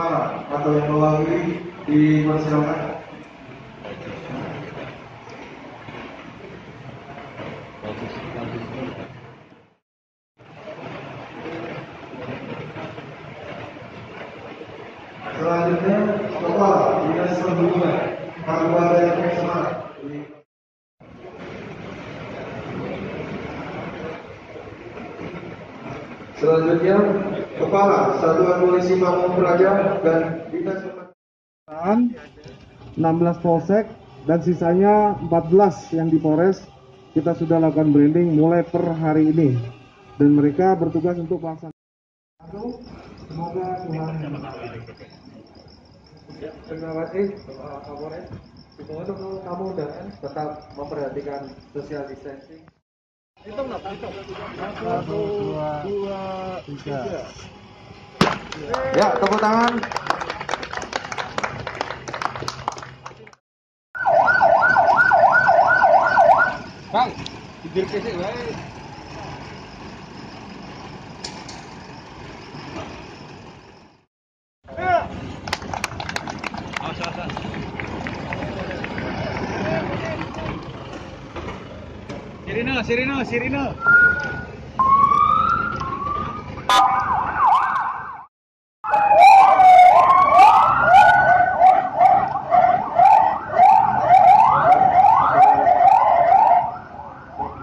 Semarang atau yang mewakili dipersilakan. Selanjutnya, Kepala Dinas Perhubungan Kabupaten Semarang. Selanjutnya, Kepala Satuan Polisi Pamung Praja dan Dinas Pemasyarakatan, 16 polsek dan sisanya 14 yang di Polres kita sudah lakukan branding mulai per hari ini dan mereka bertugas untuk melaksanakan semoga Tuhan terima kasih Pak Kapolres. Semoga kamu dan tetap memperhatikan social distancing. satu dua tiga Ya, tepuk tangan. Bang, pikir kesek wae. Sirino, Sirino, Sirino.